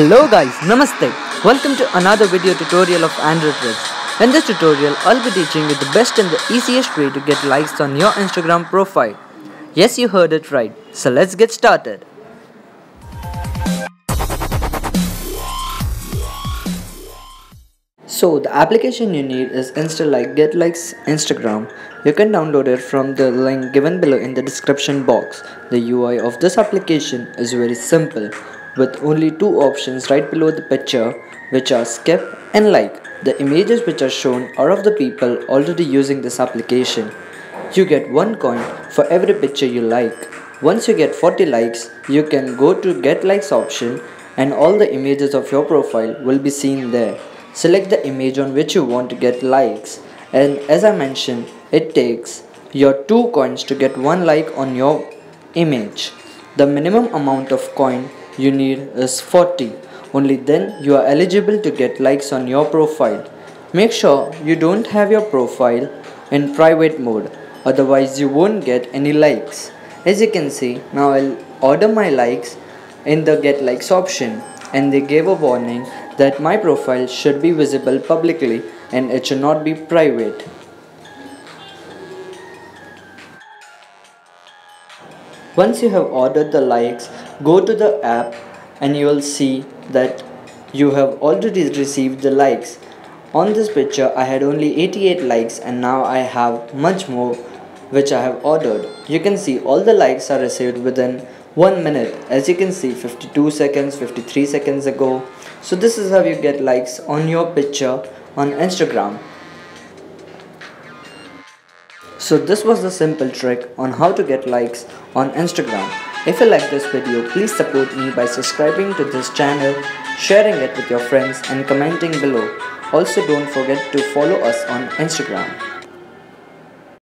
Hello guys, Namaste. Welcome to another video tutorial of AndroTrix. In this tutorial, I'll be teaching you the best and the easiest way to get likes on your Instagram profile. Yes, you heard it right. So let's get started. So the application you need is InstaLike Get Likes Instagram. You can download it from the link given below in the description box. The UI of this application is very simple with only two options right below the picture which are skip and like. The images which are shown are of the people already using this application. You get one coin for every picture you like. Once you get 40 likes, you can go to get likes option and all the images of your profile will be seen there. Select the image on which you want to get likes and as I mentioned, it takes your 2 coins to get 1 like on your image. The minimum amount of coin you need is 40. Only then you are eligible to get likes on your profile. Make sure you don't have your profile in private mode otherwise you won't get any likes. As you can see now I'll order my likes in the get likes option and they gave a warning that my profile should be visible publicly and it should not be private. Once you have ordered the likes, go to the app and you will see that you have already received the likes. On this picture I had only 88 likes and now I have much more which I have ordered. You can see all the likes are received within 1 minute as you can see 52 seconds 53 seconds ago so this is how you get likes on your picture on Instagram so this was the simple trick on how to get likes on Instagram if you like this video please support me by subscribing to this channel sharing it with your friends and commenting below. Also don't forget to follow us on Instagram